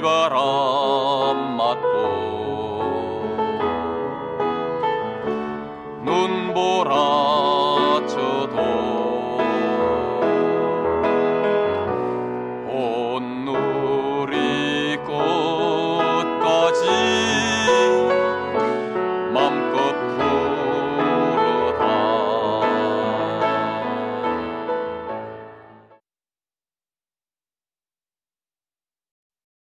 바람 맞고 눈보라